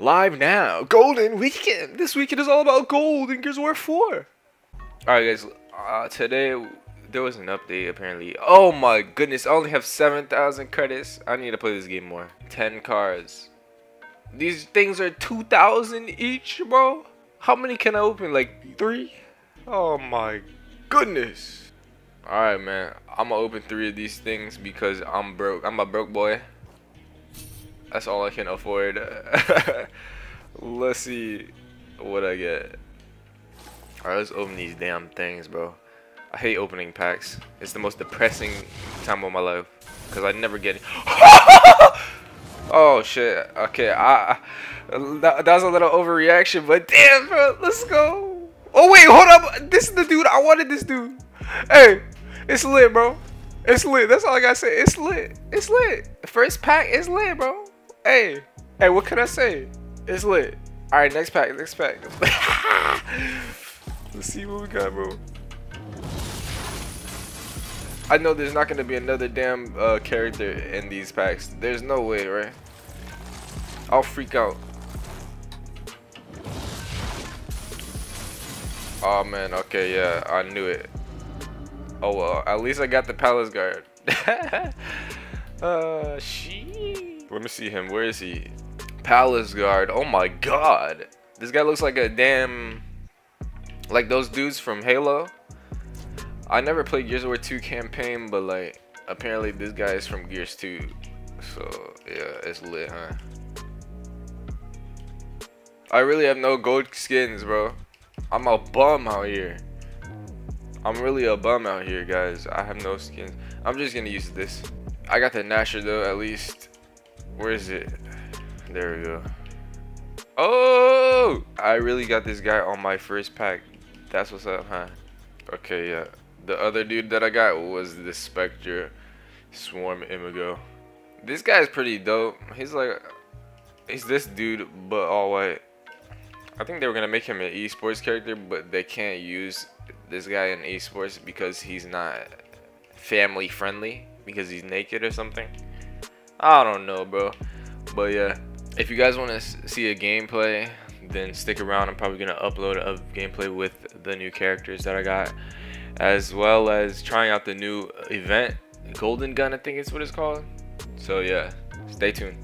Live now. Golden Weekend. This weekend is all about gold in Gears of War 4. Alright guys, uh, today there was an update apparently. Oh my goodness, I only have 7,000 credits. I need to play this game more. 10 cars. These things are 2,000 each, bro. How many can I open? Like three? Oh my goodness. Alright, man. I'm gonna open three of these things because I'm broke. I'm a broke boy. That's all I can afford. let's see what I get. Alright, let's open these damn things, bro. I hate opening packs. It's the most depressing time of my life. Because I never get it. oh, shit. Okay, I, that, that was a little overreaction, but damn, bro. Let's go. Oh, wait, hold up. This is the dude. I wanted this dude. Hey, it's lit, bro. It's lit. That's all I gotta say. It's lit. It's lit. First pack is lit, bro. Hey, hey, what can I say? It's lit. All right, next pack. Next pack. Let's see what we got, bro. I know there's not gonna be another damn uh, character in these packs. There's no way, right? I'll freak out. Oh man, okay, yeah, I knew it. Oh well, at least I got the palace guard. uh, she. Let me see him. Where is he? Palace guard. Oh my god, this guy looks like a damn, like those dudes from Halo. I never played Gears of War 2 campaign, but like apparently this guy is from Gears 2. So yeah, it's lit, huh? I really have no gold skins, bro. I'm a bum out here. I'm really a bum out here, guys. I have no skins. I'm just gonna use this. I got the Gnasher though, at least. Where is it? There we go. Oh! I really got this guy on my first pack. That's what's up, huh? Okay, yeah. The other dude that I got was the Spectre Swarm Imago. This guy's pretty dope. He's like, he's this dude, but all white. I think they were gonna make him an esports character, but they can't use this guy in esports because he's not family friendly because he's naked or something. I don't know, bro. But yeah, if you guys want to see a gameplay, then stick around. I'm probably gonna upload a gameplay with the new characters that I got as well as trying out the new event golden gun i think is what it's called so yeah stay tuned